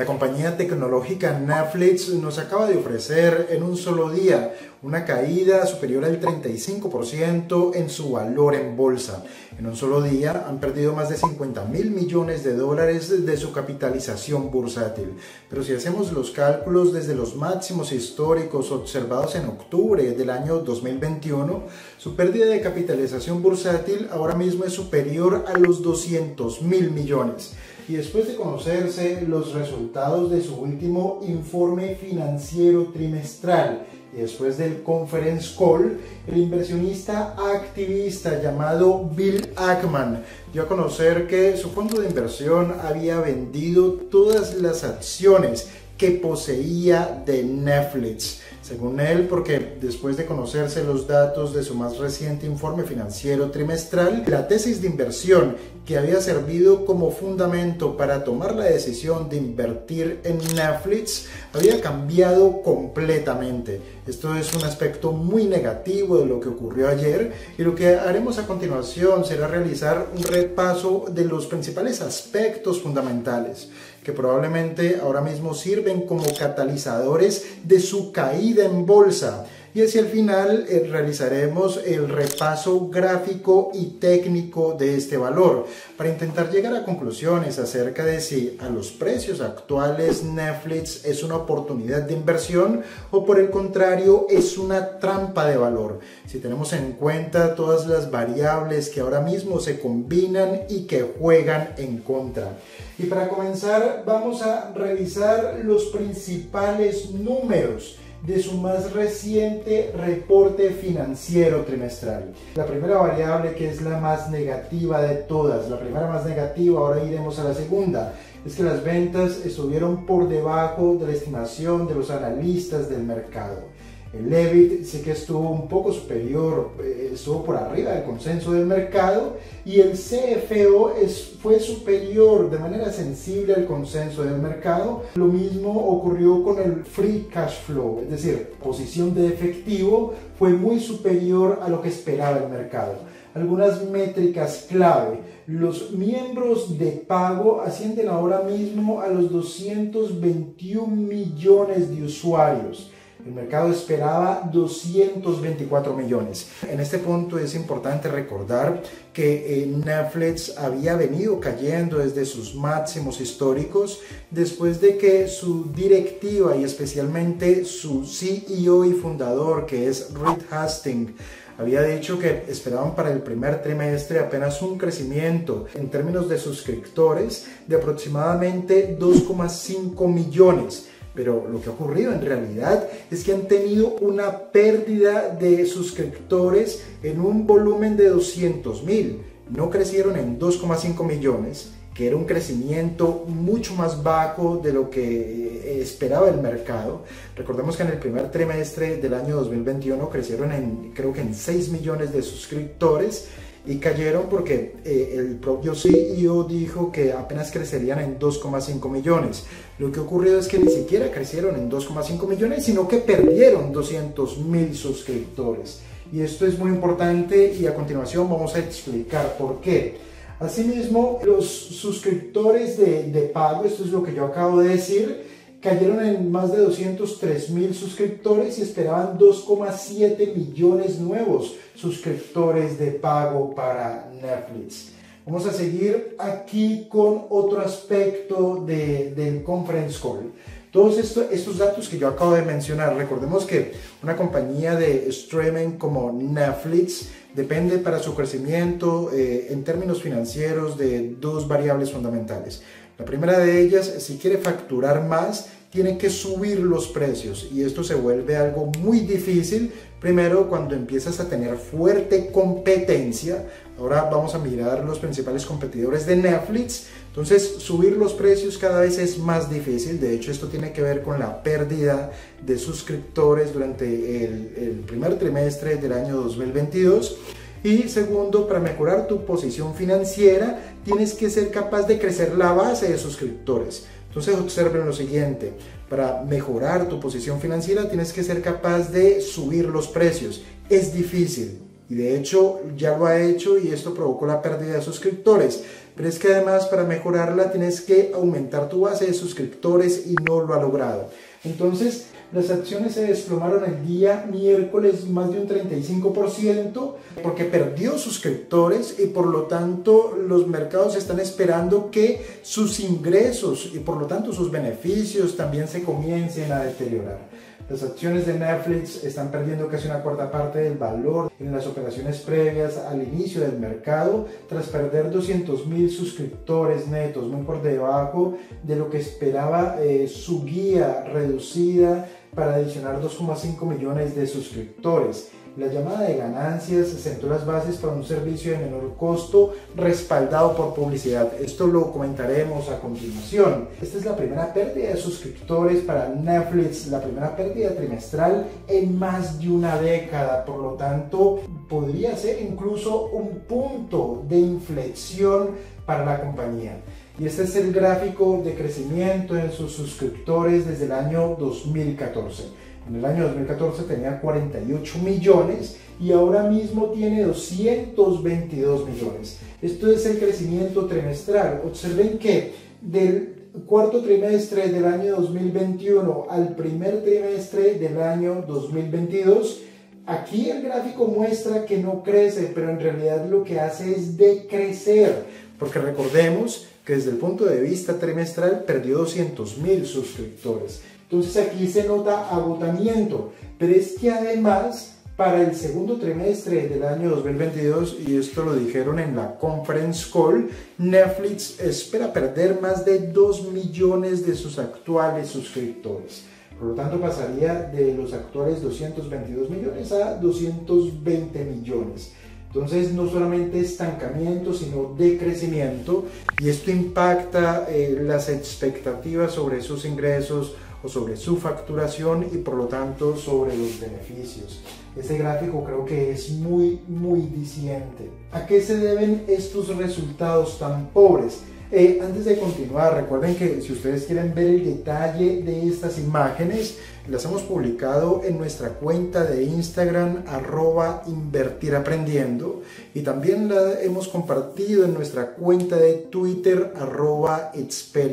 La compañía tecnológica Netflix nos acaba de ofrecer en un solo día una caída superior al 35% en su valor en bolsa. En un solo día han perdido más de 50 mil millones de dólares de su capitalización bursátil. Pero si hacemos los cálculos desde los máximos históricos observados en octubre del año 2021, su pérdida de capitalización bursátil ahora mismo es superior a los 200 mil millones y después de conocerse los resultados de su último informe financiero trimestral y después del conference call, el inversionista activista llamado Bill Ackman dio a conocer que su fondo de inversión había vendido todas las acciones que poseía de Netflix. Según él, porque después de conocerse los datos de su más reciente informe financiero trimestral, la tesis de inversión que había servido como fundamento para tomar la decisión de invertir en Netflix había cambiado completamente. Esto es un aspecto muy negativo de lo que ocurrió ayer y lo que haremos a continuación será realizar un repaso de los principales aspectos fundamentales que probablemente ahora mismo sirven como catalizadores de su caída en bolsa y hacia el final eh, realizaremos el repaso gráfico y técnico de este valor para intentar llegar a conclusiones acerca de si a los precios actuales Netflix es una oportunidad de inversión o por el contrario es una trampa de valor. Si tenemos en cuenta todas las variables que ahora mismo se combinan y que juegan en contra. Y para comenzar vamos a revisar los principales números de su más reciente reporte financiero trimestral. La primera variable que es la más negativa de todas, la primera más negativa, ahora iremos a la segunda, es que las ventas estuvieron por debajo de la estimación de los analistas del mercado. El EBIT sí que estuvo un poco superior, eh, estuvo por arriba del consenso del mercado y el CFO es, fue superior de manera sensible al consenso del mercado. Lo mismo ocurrió con el free cash flow, es decir, posición de efectivo fue muy superior a lo que esperaba el mercado. Algunas métricas clave. Los miembros de pago ascienden ahora mismo a los 221 millones de usuarios el mercado esperaba 224 millones. En este punto es importante recordar que eh, Netflix había venido cayendo desde sus máximos históricos después de que su directiva y especialmente su CEO y fundador que es Reed Hastings había dicho que esperaban para el primer trimestre apenas un crecimiento en términos de suscriptores de aproximadamente 2,5 millones pero lo que ha ocurrido en realidad es que han tenido una pérdida de suscriptores en un volumen de 200 mil. No crecieron en 2,5 millones, que era un crecimiento mucho más bajo de lo que eh, esperaba el mercado. Recordemos que en el primer trimestre del año 2021 crecieron en creo que en 6 millones de suscriptores y cayeron porque eh, el propio CEO dijo que apenas crecerían en 2,5 millones. Lo que ocurrió es que ni siquiera crecieron en 2,5 millones, sino que perdieron 200 mil suscriptores. Y esto es muy importante y a continuación vamos a explicar por qué. Asimismo, los suscriptores de, de pago, esto es lo que yo acabo de decir, cayeron en más de 203 mil suscriptores y esperaban 2,7 millones nuevos suscriptores de pago para Netflix. Vamos a seguir aquí con otro aspecto de, del conference call. Todos estos datos que yo acabo de mencionar, recordemos que una compañía de streaming como Netflix depende para su crecimiento eh, en términos financieros de dos variables fundamentales. La primera de ellas, si quiere facturar más, tiene que subir los precios y esto se vuelve algo muy difícil. Primero, cuando empiezas a tener fuerte competencia, ahora vamos a mirar los principales competidores de Netflix, entonces subir los precios cada vez es más difícil, de hecho esto tiene que ver con la pérdida de suscriptores durante el, primer trimestre del año 2022. Y segundo, para mejorar tu posición financiera, tienes que ser capaz de crecer la base de suscriptores. Entonces observen lo siguiente, para mejorar tu posición financiera tienes que ser capaz de subir los precios. Es difícil, y de hecho ya lo ha hecho y esto provocó la pérdida de suscriptores. Pero es que además para mejorarla tienes que aumentar tu base de suscriptores y no lo ha logrado. Entonces, las acciones se desplomaron el día miércoles más de un 35% porque perdió suscriptores y por lo tanto los mercados están esperando que sus ingresos y por lo tanto sus beneficios también se comiencen a deteriorar. Las acciones de Netflix están perdiendo casi una cuarta parte del valor en las operaciones previas al inicio del mercado tras perder 200 mil suscriptores netos, muy por debajo de lo que esperaba eh, su guía reducida para adicionar 2,5 millones de suscriptores. La llamada de ganancias sentó las bases para un servicio de menor costo respaldado por publicidad. Esto lo comentaremos a continuación. Esta es la primera pérdida de suscriptores para Netflix, la primera pérdida trimestral en más de una década. Por lo tanto, podría ser incluso un punto de inflexión para la compañía. Y este es el gráfico de crecimiento en sus suscriptores desde el año 2014. En el año 2014 tenía 48 millones y ahora mismo tiene 222 millones. Esto es el crecimiento trimestral. Observen que del cuarto trimestre del año 2021 al primer trimestre del año 2022, aquí el gráfico muestra que no crece, pero en realidad lo que hace es decrecer, porque recordemos que desde el punto de vista trimestral perdió 200 mil suscriptores. Entonces aquí se nota agotamiento, pero es que además para el segundo trimestre del año 2022, y esto lo dijeron en la conference call, Netflix espera perder más de 2 millones de sus actuales suscriptores. Por lo tanto, pasaría de los actuales 222 millones a 220 millones. Entonces, no solamente estancamiento, sino decrecimiento, y esto impacta eh, las expectativas sobre sus ingresos o sobre su facturación y por lo tanto sobre los beneficios. Este gráfico creo que es muy, muy diciente. ¿A qué se deben estos resultados tan pobres? Eh, antes de continuar, recuerden que si ustedes quieren ver el detalle de estas imágenes, las hemos publicado en nuestra cuenta de Instagram, arroba invertir aprendiendo, y también la hemos compartido en nuestra cuenta de Twitter, arroba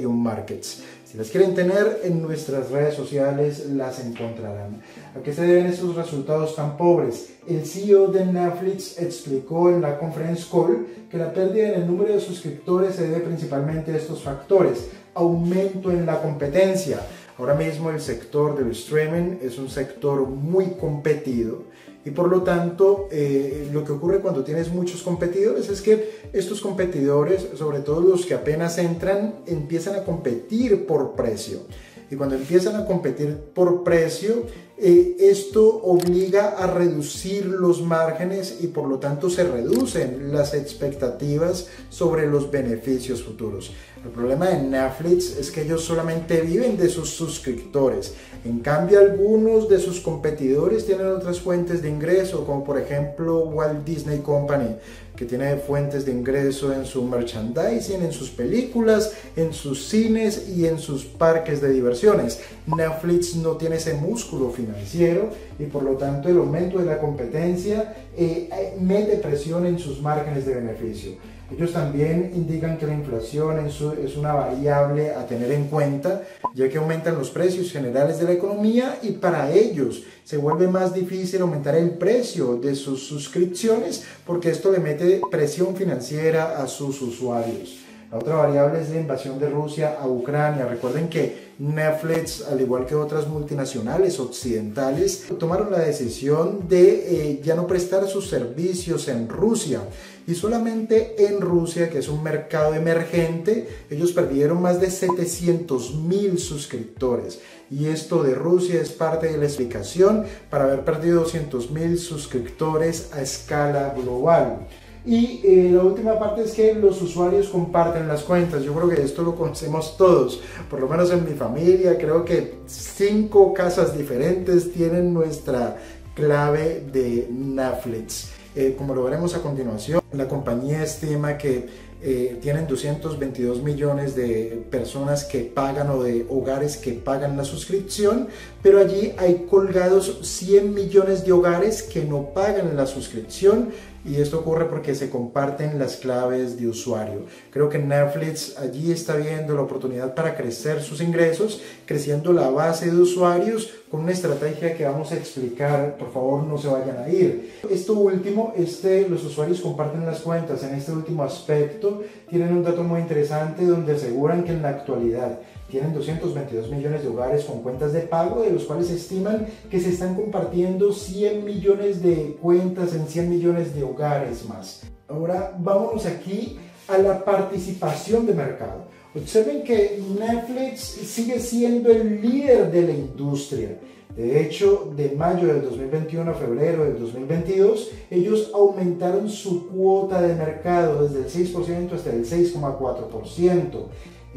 Markets. Si las quieren tener en nuestras redes sociales, las encontrarán. ¿A qué se deben estos resultados tan pobres? El CEO de Netflix explicó en la conference call que la pérdida en el número de suscriptores se debe principalmente a estos factores. Aumento en la competencia. Ahora mismo el sector del streaming es un sector muy competido y por lo tanto, eh, lo que ocurre cuando tienes muchos competidores es que estos competidores, sobre todo los que apenas entran, empiezan a competir por precio. Y cuando empiezan a competir por precio, eh, esto obliga a reducir los márgenes y por lo tanto se reducen las expectativas sobre los beneficios futuros. El problema de Netflix es que ellos solamente viven de sus suscriptores. En cambio, algunos de sus competidores tienen otras fuentes de ingreso, como por ejemplo Walt Disney Company, que tiene fuentes de ingreso en su merchandising, en sus películas, en sus cines y en sus parques de diversiones. Netflix no tiene ese músculo financiero y por lo tanto el aumento de la competencia eh, eh, mete presión en sus márgenes de beneficio. Ellos también indican que la inflación es una variable a tener en cuenta, ya que aumentan los precios generales de la economía y para ellos se vuelve más difícil aumentar el precio de sus suscripciones porque esto le mete presión financiera a sus usuarios. La otra variable es la invasión de Rusia a Ucrania. Recuerden que Netflix, al igual que otras multinacionales occidentales, tomaron la decisión de eh, ya no prestar sus servicios en Rusia. Y solamente en Rusia, que es un mercado emergente, ellos perdieron más de 700 mil suscriptores. Y esto de Rusia es parte de la explicación para haber perdido 200 mil suscriptores a escala global. Y eh, la última parte es que los usuarios comparten las cuentas. Yo creo que esto lo conocemos todos, por lo menos en mi familia. Creo que cinco casas diferentes tienen nuestra clave de Netflix. Eh, como lo veremos a continuación, la compañía estima que eh, tienen 222 millones de personas que pagan o de hogares que pagan la suscripción, pero allí hay colgados 100 millones de hogares que no pagan la suscripción y esto ocurre porque se comparten las claves de usuario. Creo que Netflix allí está viendo la oportunidad para crecer sus ingresos, creciendo la base de usuarios con una estrategia que vamos a explicar, por favor no se vayan a ir. Esto último, este, los usuarios comparten las cuentas, en este último aspecto tienen un dato muy interesante donde aseguran que en la actualidad tienen 222 millones de hogares con cuentas de pago, de los cuales estiman que se están compartiendo 100 millones de cuentas en 100 millones de hogares más. Ahora vámonos aquí a la participación de mercado. Observen que Netflix sigue siendo el líder de la industria. De hecho, de mayo del 2021 a febrero del 2022, ellos aumentaron su cuota de mercado desde el 6% hasta el 6,4%.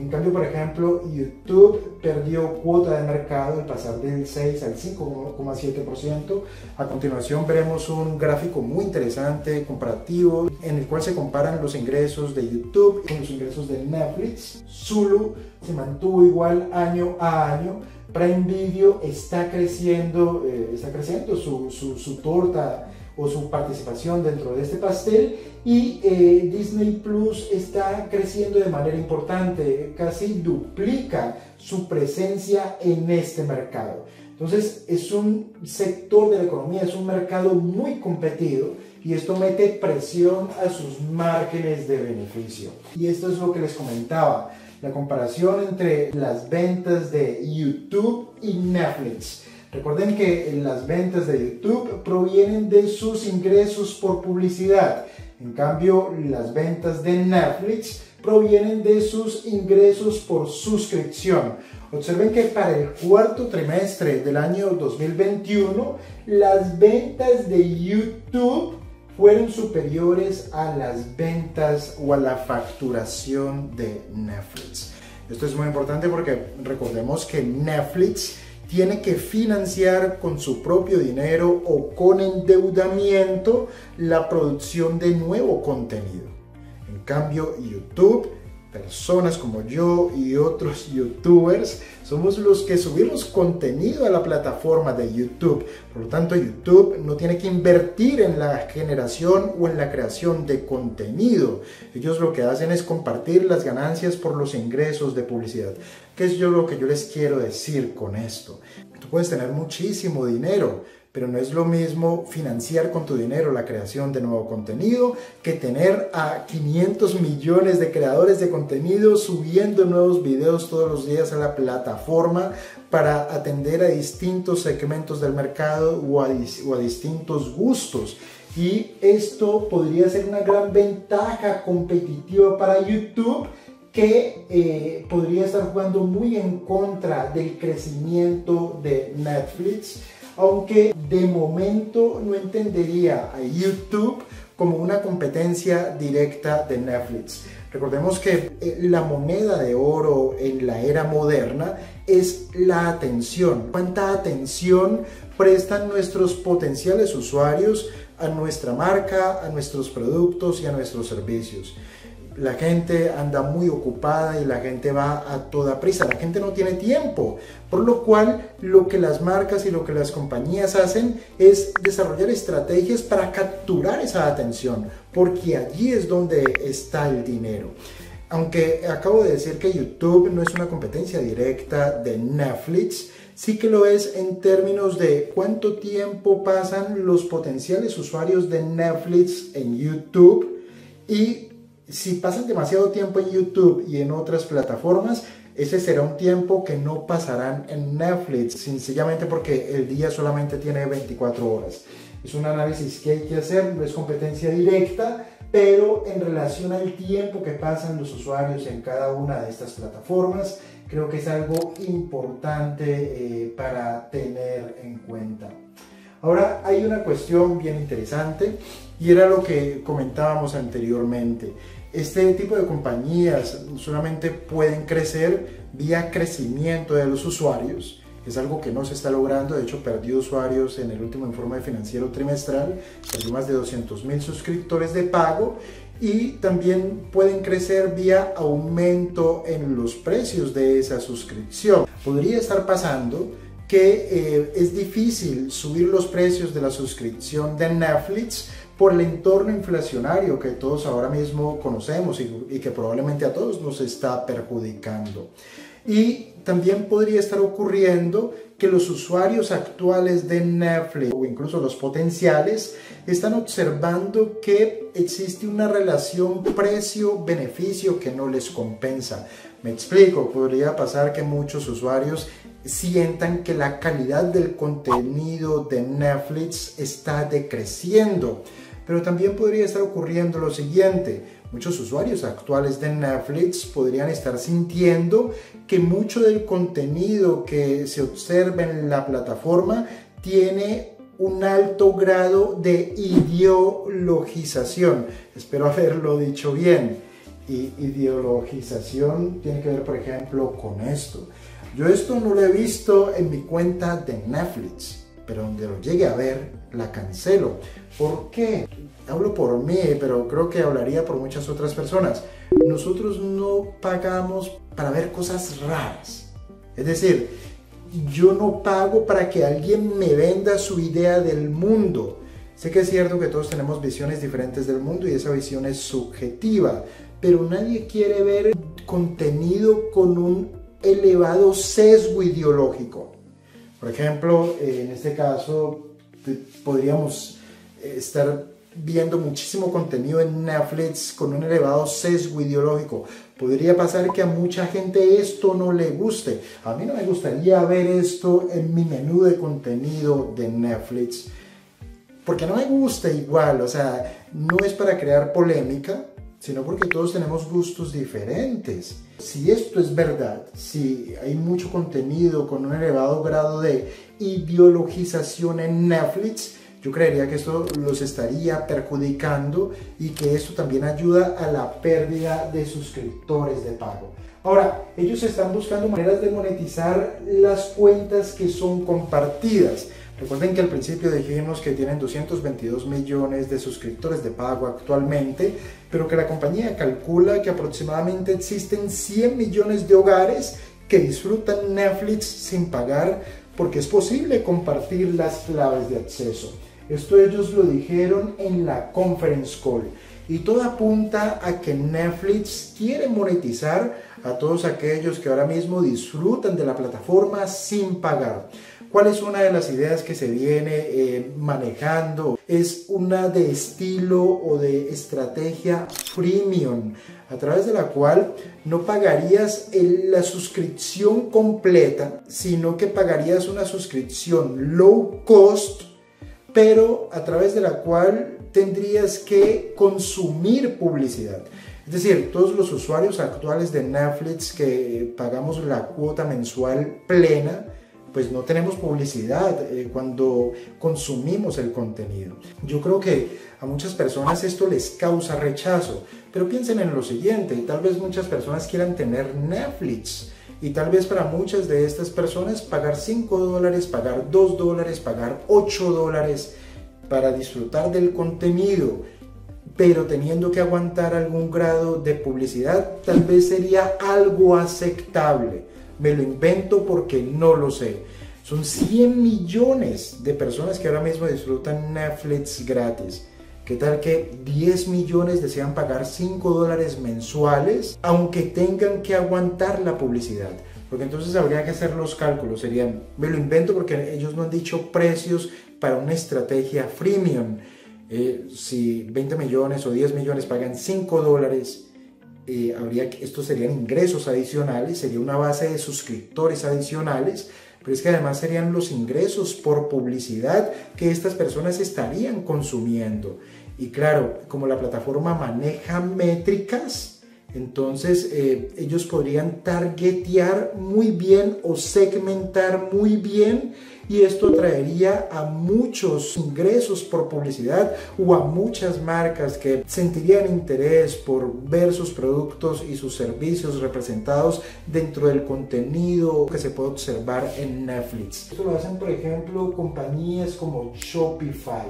En cambio, por ejemplo, YouTube perdió cuota de mercado al pasar del 6 al 5,7%. A continuación veremos un gráfico muy interesante, comparativo, en el cual se comparan los ingresos de YouTube con los ingresos de Netflix. Zulu se mantuvo igual año a año. Prime Video está creciendo, eh, está creciendo su, su, su torta o su participación dentro de este pastel y eh, Disney Plus está creciendo de manera importante, casi duplica su presencia en este mercado. Entonces es un sector de la economía, es un mercado muy competido y esto mete presión a sus márgenes de beneficio. Y esto es lo que les comentaba, la comparación entre las ventas de YouTube y Netflix. Recuerden que las ventas de YouTube provienen de sus ingresos por publicidad. En cambio, las ventas de Netflix provienen de sus ingresos por suscripción. Observen que para el cuarto trimestre del año 2021, las ventas de YouTube fueron superiores a las ventas o a la facturación de Netflix. Esto es muy importante porque recordemos que Netflix tiene que financiar con su propio dinero o con endeudamiento la producción de nuevo contenido. En cambio, YouTube personas como yo y otros youtubers somos los que subimos contenido a la plataforma de YouTube. Por lo tanto, YouTube no tiene que invertir en la generación o en la creación de contenido. Ellos lo que hacen es compartir las ganancias por los ingresos de publicidad. ¿Qué es yo lo que yo les quiero decir con esto? Tú puedes tener muchísimo dinero, pero no es lo mismo financiar con tu dinero la creación de nuevo contenido que tener a 500 millones de creadores de contenido subiendo nuevos videos todos los días a la plataforma para atender a distintos segmentos del mercado o a, o a distintos gustos. Y esto podría ser una gran ventaja competitiva para YouTube que eh, podría estar jugando muy en contra del crecimiento de Netflix aunque de momento no entendería a YouTube como una competencia directa de Netflix. Recordemos que eh, la moneda de oro en la era moderna es la atención. ¿Cuánta atención prestan nuestros potenciales usuarios a nuestra marca, a nuestros productos y a nuestros servicios? La gente anda muy ocupada y la gente va a toda prisa, la gente no tiene tiempo, por lo cual lo que las marcas y lo que las compañías hacen es desarrollar estrategias para capturar esa atención, porque allí es donde está el dinero. Aunque acabo de decir que YouTube no es una competencia directa de Netflix, sí que lo es en términos de cuánto tiempo pasan los potenciales usuarios de Netflix en YouTube y si pasan demasiado tiempo en YouTube y en otras plataformas, ese será un tiempo que no pasarán en Netflix, sencillamente porque el día solamente tiene 24 horas. Es un análisis que hay que hacer, no es competencia directa, pero en relación al tiempo que pasan los usuarios en cada una de estas plataformas, creo que es algo importante eh, para tener en cuenta. Ahora hay una cuestión bien interesante y era lo que comentábamos anteriormente. Este tipo de compañías solamente pueden crecer vía crecimiento de los usuarios. Es algo que no se está logrando. De hecho, perdió usuarios en el último informe financiero trimestral. Perdió más de 200 mil suscriptores de pago. y también pueden crecer vía aumento en los precios de esa suscripción. Podría estar pasando que eh, es difícil subir los precios de la suscripción de Netflix por el entorno inflacionario que todos ahora mismo conocemos y, que probablemente a todos nos está perjudicando. Y también podría estar ocurriendo que los usuarios actuales de Netflix o incluso los potenciales están observando que existe una relación precio-beneficio que no les compensa. Me explico, podría pasar que muchos usuarios sientan que la calidad del contenido de Netflix está decreciendo pero también podría estar ocurriendo lo siguiente. Muchos usuarios actuales de Netflix podrían estar sintiendo que mucho del contenido que se observa en la plataforma tiene un alto grado de ideologización. Espero haberlo dicho bien. Y ideologización tiene que ver, por ejemplo, con esto. Yo esto no lo he visto en mi cuenta de Netflix, pero donde lo llegue a ver, la cancelo. ¿Por qué? Hablo por mí, pero creo que hablaría por muchas otras personas. Nosotros no pagamos para ver cosas raras. Es decir, yo no pago para que alguien me venda su idea del mundo. Sé que es cierto que todos tenemos visiones diferentes del mundo y esa visión es subjetiva, pero nadie quiere ver contenido con un elevado sesgo ideológico. Por ejemplo, en este caso, podríamos eh, estar viendo muchísimo contenido en Netflix con un elevado sesgo ideológico. Podría pasar que a mucha gente esto no le guste. A mí no me gustaría ver esto en mi menú de contenido de Netflix. Porque no me gusta igual. O sea, no es para crear polémica, sino porque todos tenemos gustos diferentes. Si esto es verdad, si hay mucho contenido con un elevado grado de ideologización en Netflix, yo creería que esto los estaría perjudicando y que esto también ayuda a la pérdida de suscriptores de pago. Ahora, ellos están buscando maneras de monetizar las cuentas que son compartidas. Recuerden que al principio dijimos que tienen 222 millones de suscriptores de pago actualmente, pero que la compañía calcula que aproximadamente existen 100 millones de hogares que disfrutan Netflix sin pagar porque es posible compartir las claves de acceso. Esto ellos lo dijeron en la conference call. Y todo apunta a que Netflix quiere monetizar a todos aquellos que ahora mismo disfrutan de la plataforma sin pagar. ¿Cuál es una de las ideas que se viene eh, manejando? Es una de estilo o de estrategia freemium, a través de la cual no pagarías la suscripción completa, sino que pagarías una suscripción low cost pero a través de la cual tendrías que consumir publicidad. Es decir, todos los usuarios actuales de Netflix que pagamos la cuota mensual plena, pues no tenemos publicidad eh, cuando consumimos el contenido. Yo creo que a muchas personas esto les causa rechazo, pero piensen en lo siguiente, tal vez muchas personas quieran tener Netflix y tal vez para muchas de estas personas pagar 5 dólares, pagar 2 dólares, pagar 8 dólares para disfrutar del contenido, pero teniendo que aguantar algún grado de publicidad, tal vez sería algo aceptable. Me lo invento porque no lo sé. Son 100 millones de personas que ahora mismo disfrutan Netflix gratis. ¿Qué tal que 10 millones desean pagar 5 dólares mensuales aunque tengan que aguantar la publicidad? Porque entonces habría que hacer los cálculos. Serían, me lo invento porque ellos no han dicho precios para una estrategia freemium. Eh, si 20 millones o 10 millones pagan 5 dólares, eh, estos serían ingresos adicionales, sería una base de suscriptores adicionales pero es que además serían los ingresos por publicidad que estas personas estarían consumiendo. Y claro, como la plataforma maneja métricas, entonces eh, ellos podrían targetear muy bien o segmentar muy bien y esto traería a muchos ingresos por publicidad o a muchas marcas que sentirían interés por ver sus productos y sus servicios representados dentro del contenido que se puede observar en Netflix. Esto lo hacen por ejemplo compañías como Shopify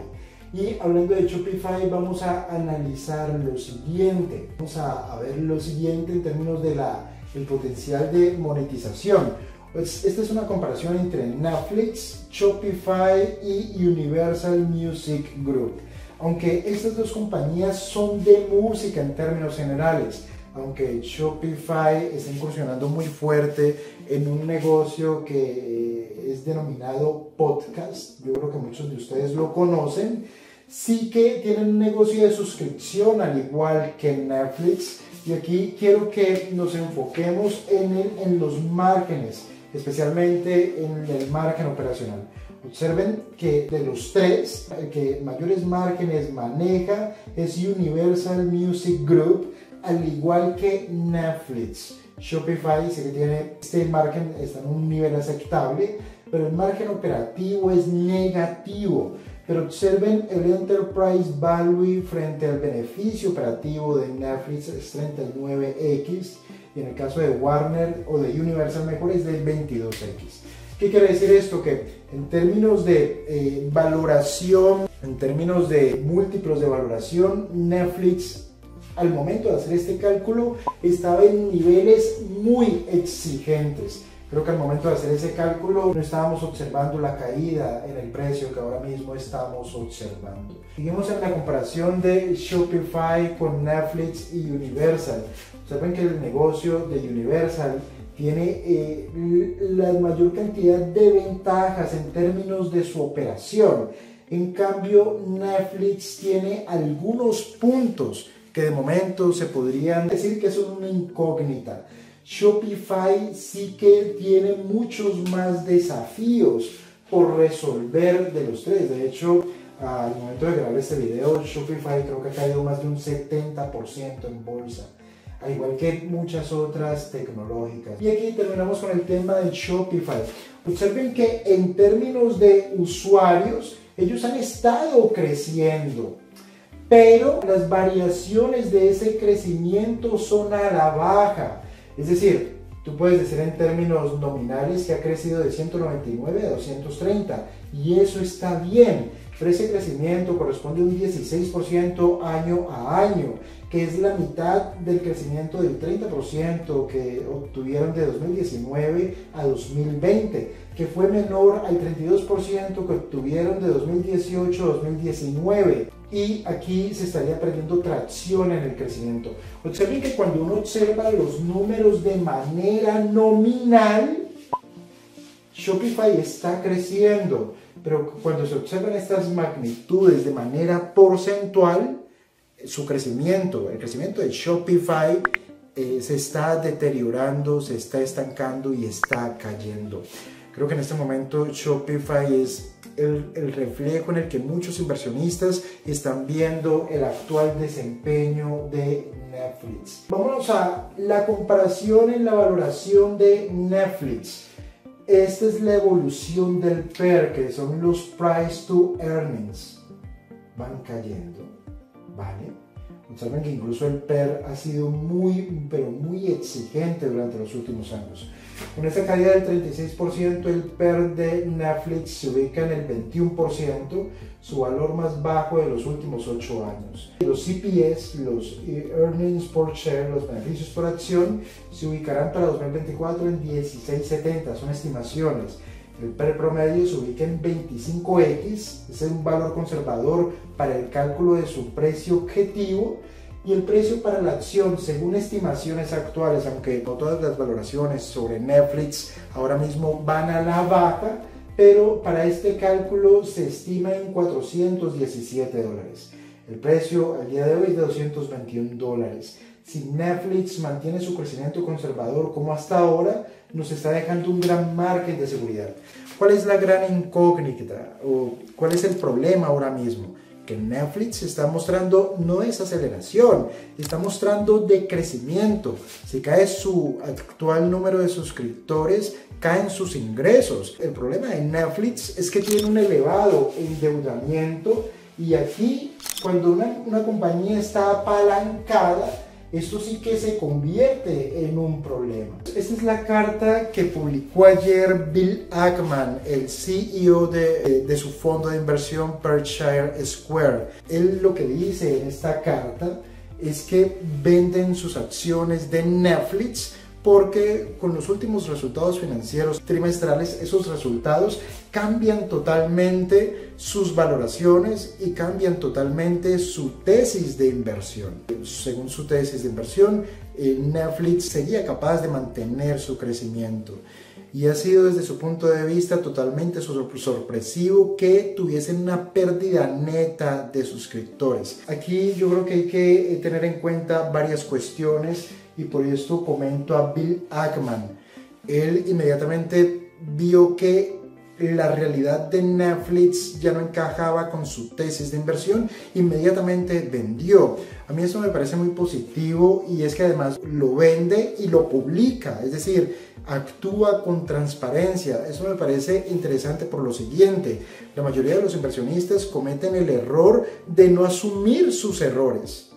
Y hablando de Shopify, vamos a analizar lo siguiente. Vamos a, ver lo siguiente en términos de la, potencial de monetización. Pues esta es una comparación entre Netflix, Shopify y Universal Music Group. Aunque estas dos compañías son de música en términos generales, aunque Shopify está incursionando muy fuerte en un negocio que es denominado podcast, yo creo que muchos de ustedes lo conocen, sí que tienen un negocio de suscripción al igual que Netflix y aquí quiero que nos enfoquemos en, en los márgenes, especialmente en el margen operacional. Observen que de los tres, el que mayores márgenes maneja es Universal Music Group, al igual que Netflix. Shopify sí que tiene este margen, está en un nivel aceptable, pero el margen operativo es negativo. Pero observen el Enterprise Value frente al beneficio operativo de Netflix es 39x y en el caso de Warner o de Universal mejor es del 22x. ¿Qué quiere decir esto? Que en términos de eh, valoración, en términos de múltiplos de valoración, Netflix al momento de hacer este cálculo estaba en niveles muy exigentes. Creo que al momento de hacer ese cálculo no estábamos observando la caída en el precio que ahora mismo estamos observando. Seguimos en la comparación de Shopify con Netflix y Universal. Saben que el negocio de Universal tiene eh, la mayor cantidad de ventajas en términos de su operación. En cambio, Netflix tiene algunos puntos que de momento se podrían decir que son una incógnita. Shopify sí que tiene muchos más desafíos por resolver de los tres. De hecho, al momento de grabar este video, Shopify creo que ha caído más de un 70% en bolsa, al igual que muchas otras tecnológicas. Y aquí terminamos con el tema de Shopify. Observen que en términos de usuarios, ellos han estado creciendo pero las variaciones de ese crecimiento son a la baja. Es decir, tú puedes decir en términos nominales que ha crecido de 199 a 230 y eso está bien, pero ese crecimiento corresponde a un 16% año a año, que es la mitad del crecimiento del 30% que obtuvieron de 2019 a 2020, que fue menor al 32% que obtuvieron de 2018 a 2019 y aquí se estaría perdiendo tracción en el crecimiento. Observen que cuando uno observa los números de manera nominal, Shopify está creciendo, pero cuando se observan estas magnitudes de manera porcentual, su crecimiento, el crecimiento de Shopify eh, se está deteriorando, se está estancando y está cayendo. Creo que en este momento Shopify es el, reflejo en el que muchos inversionistas están viendo el actual desempeño de Netflix. Vámonos a la comparación en la valoración de Netflix. Esta es la evolución del PER, que son los price to earnings. Van cayendo, ¿vale? Observen que incluso el PER ha sido muy, pero muy exigente durante los últimos años. Con esta caída del 36%, el PER de Netflix se ubica en el 21%, su valor más bajo de los últimos 8 años. Los CPS, los Earnings per Share, los beneficios por acción, se ubicarán para 2024 en 16.70, son estimaciones. El PER promedio se ubica en 25x, es un valor conservador para el cálculo de su precio objetivo y el precio para la acción, según estimaciones actuales, aunque no todas las valoraciones sobre Netflix ahora mismo van a la baja, pero para este cálculo se estima en 417 dólares. El precio al día de hoy es de 221 dólares. Si Netflix mantiene su crecimiento conservador como hasta ahora, nos está dejando un gran margen de seguridad. ¿Cuál es la gran incógnita o cuál es el problema ahora mismo? Netflix está mostrando no es aceleración, está mostrando decrecimiento. Si cae su actual número de suscriptores, caen sus ingresos. El problema de Netflix es que tiene un elevado endeudamiento y aquí cuando una, una compañía está apalancada, esto sí que se convierte en un problema. Esta es la carta que publicó ayer Bill Ackman, el CEO de, de su fondo de inversión Berkshire Square. Él lo que dice en esta carta es que venden sus acciones de Netflix porque con los últimos resultados financieros trimestrales esos resultados cambian totalmente sus valoraciones y cambian totalmente su tesis de inversión. Según su tesis de inversión, eh, Netflix sería capaz de mantener su crecimiento y ha sido desde su punto de vista totalmente sorpresivo que tuviesen una pérdida neta de suscriptores. Aquí yo creo que hay que tener en cuenta varias cuestiones y por esto comento a Bill Ackman. Él inmediatamente vio que la realidad de Netflix ya no encajaba con su tesis de inversión, inmediatamente vendió. A mí eso me parece muy positivo y es que además lo vende y lo publica, es decir, actúa con transparencia. Eso me parece interesante por lo siguiente, la mayoría de los inversionistas cometen el error de no asumir sus errores.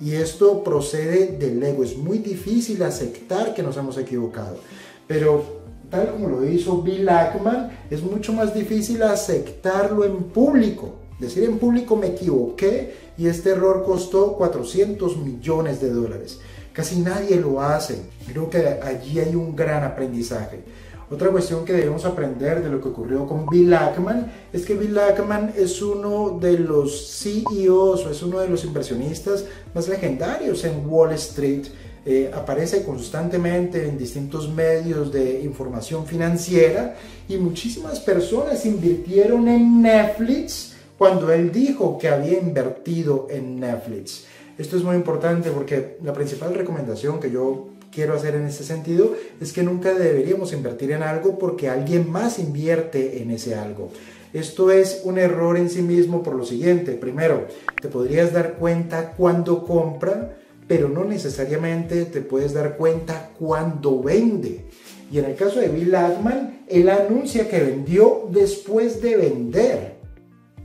Y esto procede del ego. Es muy difícil aceptar que nos hemos equivocado. Pero tal como lo hizo Bill Ackman, es mucho más difícil aceptarlo en público. Decir en público me equivoqué y este error costó 400 millones de dólares. Casi nadie lo hace. Creo que allí hay un gran aprendizaje. Otra cuestión que debemos aprender de lo que ocurrió con Bill Ackman es que Bill Ackman es uno de los CEOs o es uno de los inversionistas más legendarios en Wall Street. Eh, aparece constantemente en distintos medios de información financiera y muchísimas personas invirtieron en Netflix cuando él dijo que había invertido en Netflix. Esto es muy importante porque la principal recomendación que yo quiero hacer en ese sentido es que nunca deberíamos invertir en algo porque alguien más invierte en ese algo. Esto es un error en sí mismo por lo siguiente. Primero, te podrías dar cuenta cuando compra, pero no necesariamente te puedes dar cuenta cuando vende. Y en el caso de Bill Ackman, él anuncia que vendió después de vender.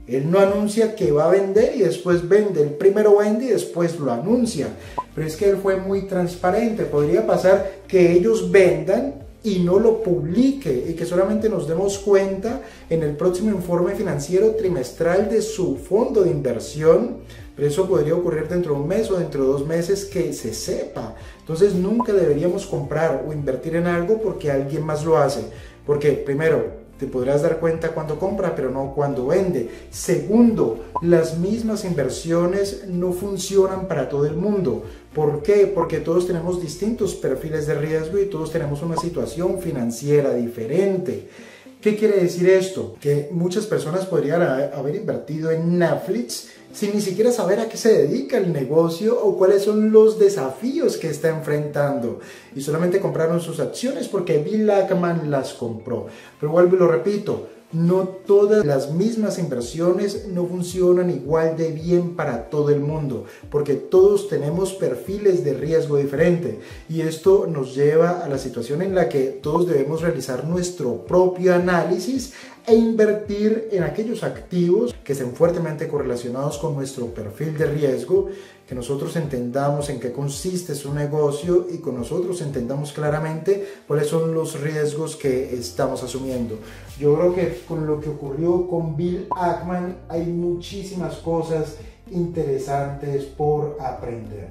Él no anuncia que va a vender y después vende. El primero vende y después lo anuncia. Pero es que él fue muy transparente. Podría pasar que ellos vendan y no lo publique y que solamente nos demos cuenta en el próximo informe financiero trimestral de su fondo de inversión. Pero eso podría ocurrir dentro de un mes o dentro de dos meses que se sepa. Entonces nunca deberíamos comprar o invertir en algo porque alguien más lo hace. Porque primero, te podrás dar cuenta cuando compra, pero no cuando vende. Segundo, las mismas inversiones no funcionan para todo el mundo. ¿Por qué? Porque todos tenemos distintos perfiles de riesgo y todos tenemos una situación financiera diferente. ¿Qué quiere decir esto? Que muchas personas podrían haber invertido en Netflix sin ni siquiera saber a qué se dedica el negocio o cuáles son los desafíos que está enfrentando. Y solamente compraron sus acciones porque Bill Ackman las compró. Pero vuelvo y lo repito, no todas las mismas inversiones no funcionan igual de bien para todo el mundo, porque todos tenemos perfiles de riesgo diferente y esto nos lleva a la situación en la que todos debemos realizar nuestro propio análisis e invertir en aquellos activos que estén fuertemente correlacionados con nuestro perfil de riesgo, que nosotros entendamos en qué consiste su negocio y con nosotros entendamos claramente cuáles son los riesgos que estamos asumiendo. Yo creo que con lo que ocurrió con Bill Ackman hay muchísimas cosas interesantes por aprender.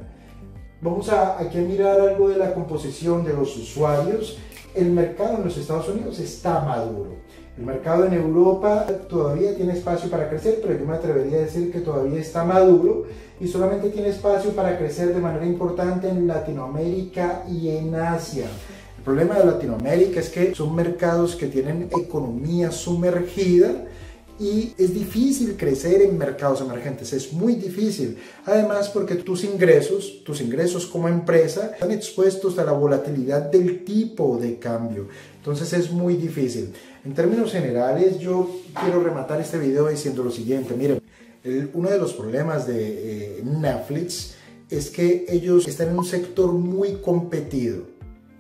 Vamos a aquí a mirar algo de la composición de los usuarios. El mercado en los Estados Unidos está maduro el mercado en Europa todavía tiene espacio para crecer, pero yo me atrevería a decir que todavía está maduro y solamente tiene espacio para crecer de manera importante en Latinoamérica y en Asia. El problema de Latinoamérica es que son mercados que tienen economía sumergida y es difícil crecer en mercados emergentes, es muy difícil. Además porque tus ingresos, tus ingresos como empresa están expuestos a la volatilidad del tipo de cambio. Entonces es muy difícil. En términos generales, yo quiero rematar este video diciendo lo siguiente. Miren, uno de los problemas de eh, Netflix es que ellos están en un sector muy competido.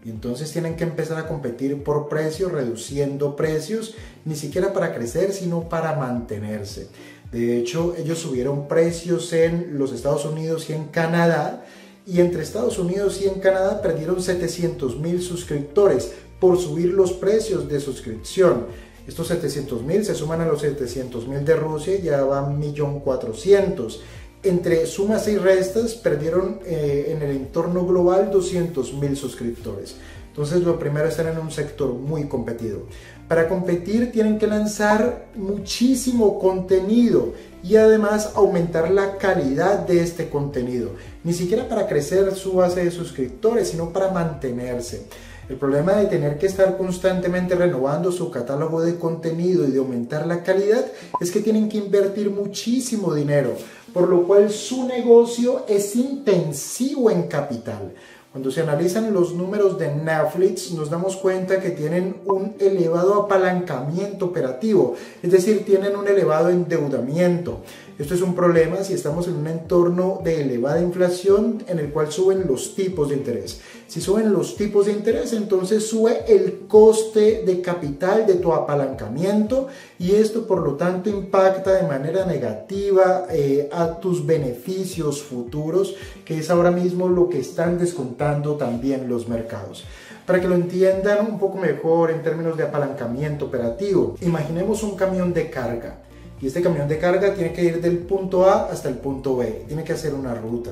Entonces tienen que empezar a competir por precios, reduciendo precios, ni siquiera para crecer, sino para mantenerse. De hecho, ellos subieron precios en los Estados Unidos y en Canadá y entre Estados Unidos y en Canadá perdieron 700 mil suscriptores por subir los precios de suscripción. Estos 700 mil se suman a los 700 mil de Rusia y ya van 1.400.000. Entre sumas y restas perdieron eh, en el entorno global 200 mil suscriptores. Entonces lo primero es estar en un sector muy competido. Para competir tienen que lanzar muchísimo contenido y además aumentar la calidad de este contenido. Ni siquiera para crecer su base de suscriptores, sino para mantenerse. El problema de tener que estar constantemente renovando su catálogo de contenido y de aumentar la calidad es que tienen que invertir muchísimo dinero, por lo cual su negocio es intensivo en capital. Cuando se analizan los números de Netflix, nos damos cuenta que tienen un elevado apalancamiento operativo, es decir, tienen un elevado endeudamiento. Esto es un problema si estamos en un entorno de elevada inflación en el cual suben los tipos de interés. Si suben los tipos de interés, entonces sube el coste de capital de tu apalancamiento y esto por lo tanto impacta de manera negativa eh, a tus beneficios futuros, que es ahora mismo lo que están descontando también los mercados. Para que lo entiendan un poco mejor en términos de apalancamiento operativo, imaginemos un camión de carga y este camión de carga tiene que ir del punto A hasta el punto B, tiene que hacer una ruta.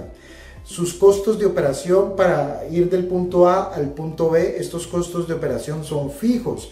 Sus costos de operación para ir del punto A al punto B, estos costos de operación son fijos.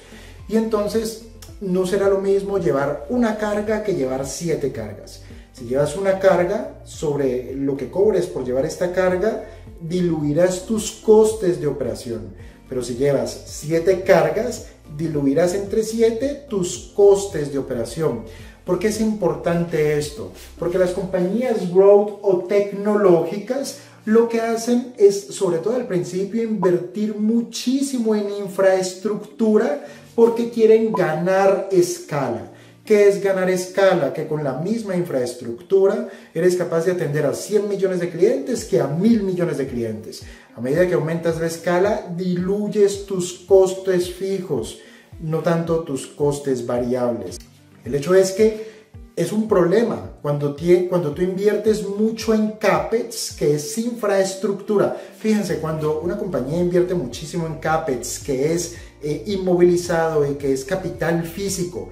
Y entonces no será lo mismo llevar una carga que llevar siete cargas. Si llevas una carga sobre lo que cobres por llevar esta carga, diluirás tus costes de operación. Pero si llevas siete cargas, diluirás entre siete tus costes de operación. ¿Por qué es importante esto? Porque las compañías growth o tecnológicas lo que hacen es, sobre todo al principio, invertir muchísimo en infraestructura porque quieren ganar escala. ¿Qué es ganar escala? Que con la misma infraestructura eres capaz de atender a 100 millones de clientes que a 1000 millones de clientes. A medida que aumentas la escala, diluyes tus costes fijos, no tanto tus costes variables. El hecho es que es un problema cuando, cuando tú inviertes mucho en CAPEX, que es infraestructura. Fíjense, cuando una compañía invierte muchísimo en CAPEX, que es eh, inmovilizado y que es capital físico,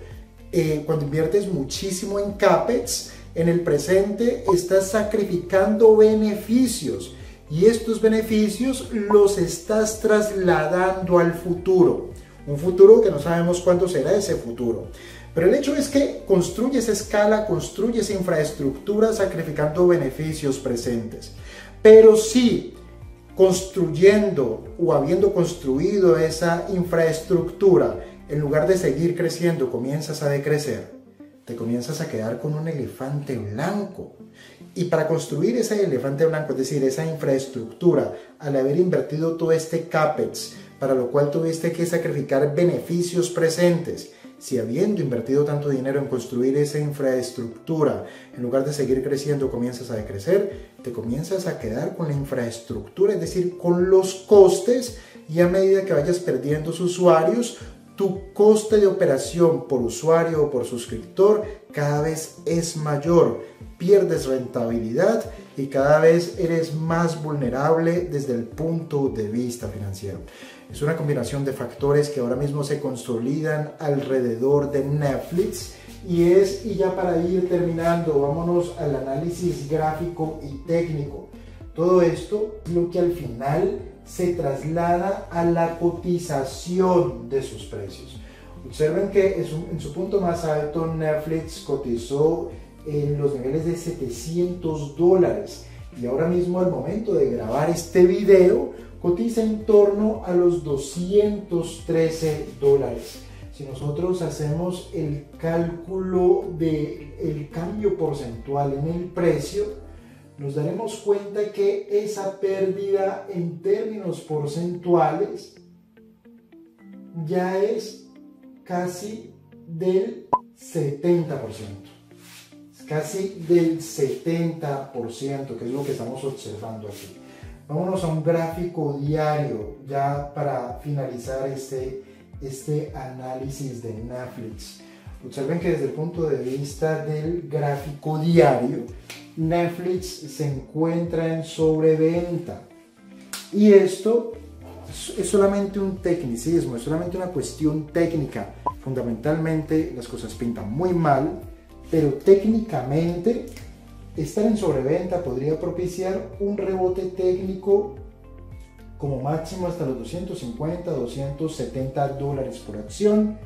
eh, cuando inviertes muchísimo en CAPEX, en el presente estás sacrificando beneficios y estos beneficios los estás trasladando al futuro. Un futuro que no sabemos cuándo será ese futuro. Pero el hecho es que construyes escala, construyes infraestructura sacrificando beneficios presentes. Pero si construyendo o habiendo construido esa infraestructura, en lugar de seguir creciendo, comienzas a decrecer, te comienzas a quedar con un elefante blanco. Y para construir ese elefante blanco, es decir, esa infraestructura, al haber invertido todo este CAPEX, para lo cual tuviste que sacrificar beneficios presentes, si habiendo invertido tanto dinero en construir esa infraestructura, en lugar de seguir creciendo, comienzas a decrecer, te comienzas a quedar con la infraestructura, es decir, con los costes, y a medida que vayas perdiendo usuarios, tu coste de operación por usuario o por suscriptor cada vez es mayor, pierdes rentabilidad y cada vez eres más vulnerable desde el punto de vista financiero. Es una combinación de factores que ahora mismo se consolidan alrededor de Netflix y es, y ya para ir terminando, vámonos al análisis gráfico y técnico. Todo esto lo que al final se traslada a la cotización de sus precios. Observen que en su punto más alto Netflix cotizó en los niveles de 700 dólares y ahora mismo al momento de grabar este video cotiza en torno a los 213 dólares. Si nosotros hacemos el cálculo del el cambio porcentual en el precio, nos daremos cuenta que esa pérdida en términos porcentuales ya es casi del 70%. Es casi del 70%, que es lo que estamos observando aquí. Vámonos a un gráfico diario ya para finalizar este, este análisis de Netflix. Observen que desde el punto de vista del gráfico diario, Netflix se encuentra en sobreventa. Y esto es solamente un tecnicismo, es solamente una cuestión técnica. Fundamentalmente las cosas pintan muy mal, pero técnicamente estar en sobreventa podría propiciar un rebote técnico como máximo hasta los 250, 270 dólares por acción.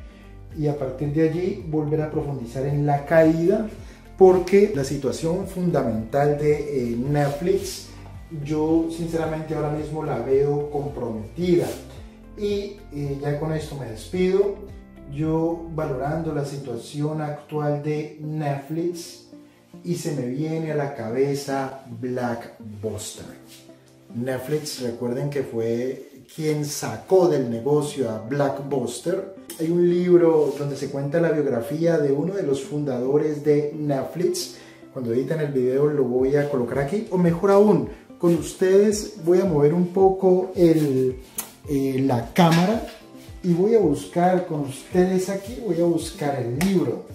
Y a partir de allí volver a profundizar en la caída porque la situación fundamental de eh, Netflix yo sinceramente ahora mismo la veo comprometida. Y eh, ya con esto me despido. Yo valorando la situación actual de Netflix y se me viene a la cabeza Blackbuster. Netflix, recuerden que fue quien sacó del negocio a Blackbuster. Hay un libro donde se cuenta la biografía de uno de los fundadores de Netflix. Cuando editan el video lo voy a colocar aquí, o mejor aún, con ustedes voy a mover un poco eh, la cámara y voy a buscar con ustedes aquí, voy a buscar el libro,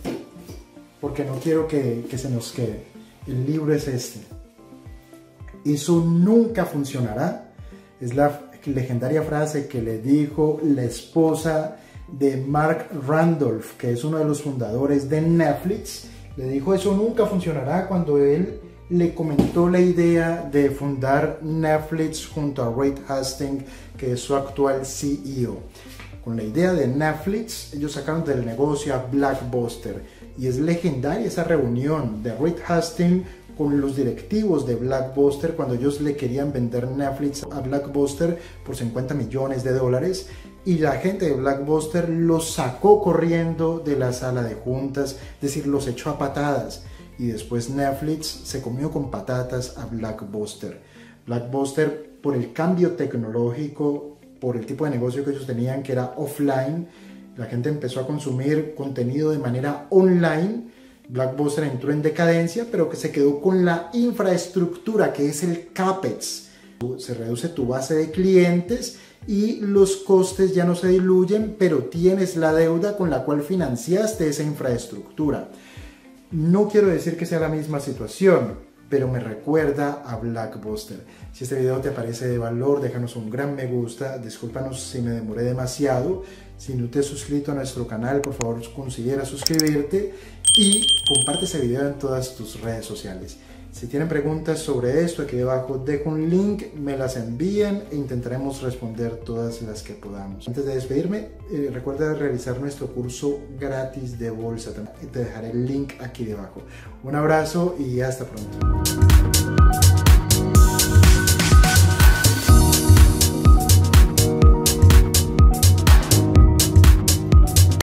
porque no quiero que, que se nos quede. El libro es este. Eso nunca funcionará. Es la legendaria frase que le dijo la esposa de Mark Randolph, que es uno de los fundadores de Netflix. Le dijo eso nunca funcionará cuando él le comentó la idea de fundar Netflix junto a Reid Hastings, que es su actual CEO con la idea de Netflix, ellos sacaron del negocio a Blackbuster. Y es legendaria esa reunión de Reed Hastings con los directivos de Blackbuster cuando ellos le querían vender Netflix a Blackbuster por 50 millones de dólares y la gente de Blackbuster los sacó corriendo de la sala de juntas, es decir, los echó a patadas y después Netflix se comió con patatas a Blackbuster. Blackbuster por el cambio tecnológico por el tipo de negocio que ellos tenían, que era offline. La gente empezó a consumir contenido de manera online. Blackbuster entró en decadencia, pero que se quedó con la infraestructura, que es el CAPEX. Se reduce tu base de clientes y los costes ya no se diluyen, pero tienes la deuda con la cual financiaste esa infraestructura. No quiero decir que sea la misma situación, pero me recuerda a Blackbuster. Si este video te parece de valor, déjanos un gran me gusta, discúlpanos si me demoré demasiado. Si no te has suscrito a nuestro canal, por favor considera suscribirte y comparte ese video en todas tus redes sociales. Si tienen preguntas sobre esto, aquí debajo dejo un link, me las envíen e intentaremos responder todas las que podamos. Antes de despedirme, eh, recuerda realizar nuestro curso gratis de bolsa. Te dejaré el link aquí debajo. Un abrazo y hasta pronto.